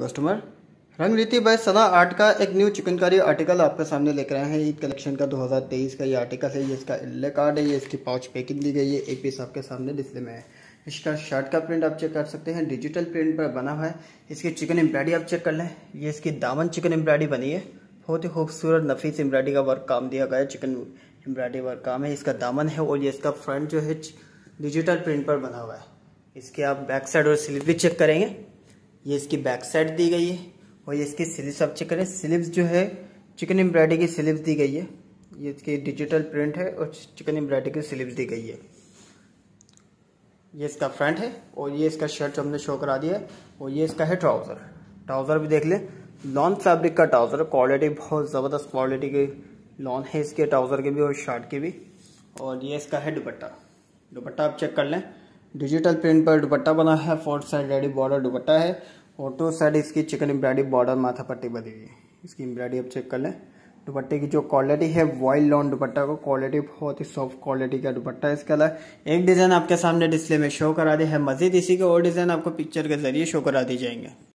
Customer रंग रीति bye सना art का एक न्यू चिकनकारी आर्टिकल आपके सामने लेकर आए हैं। ईद कलेक्शन का 2023 का ये आर्टिकल है। ये इसका इल्ले कार्ड है। ये इसकी पाउच पैकिंग दी गई है। एक पीस आपके सामने डिस्प्ले में है। इसका शर्ट का प्रिंट आप चेक कर सकते हैं। डिजिटल प्रिंट पर बना हुआ है। इसकी चिकन एम्ब्रॉयडरी आप चेक कर लें। ये इसकी दामन चिकन एम्ब्रॉयडरी बनी है। बहुत ही खूबसूरत नफीस एम्ब्रॉयडरी का वर्क काम दिया गया है। चिकन एम्ब्रॉयडरी वर्क काम है। इसका दामन है और ये इसका फ्रंट जो है डिजिटल प्रिंट पर बना हुआ है। इसके आप बैक साइड और स्लीव भी चेक करेंगे। ये इसकी बैक साइड दी गई है और ये इसकी स्लिप्स आप चेक करें स्लिप्स जो है चिकन एम्ब्रॉयडरी की स्लिप्स दी गई है। ये इसकी डिजिटल प्रिंट है और चिकन एम्ब्रॉयडरी की स्लिप्स दी गई है। ये इसका फ्रंट है और ये इसका शर्ट हमने शो करा दिया है और ये इसका है ट्राउज़र ट्राउज़र भी देख लें लॉन फैब्रिक का ट्राउज़र क्वालिटी बहुत ज़बरदस्त क्वालिटी की लॉन है इसके ट्राउज़र के भी और शर्ट के भी। और ये इसका है दुपट्टा। दुपट्टा आप चेक कर लें। डिजिटल प्रिंट पर दुपट्टा बना है fourth side ready border dupatta है और टू साइड इसकी चिकन एम्ब्रॉयडरी बॉर्डर माथा पट्टी बनी हुई है। इसकी एम्ब्रॉयडरी आप चेक कर लें। दुपट्टे की जो क्वालिटी है वॉइल लॉन दुपट्टा को क्वालिटी बहुत ही सॉफ्ट क्वालिटी का दुपट्टा है इसके इसका एक डिज़ाइन आपके सामने डिस्प्ले में शो करा दी है। मजीद इसी के और डिज़ाइन आपको पिक्चर के ज़रिए शो करा दी जाएँगे।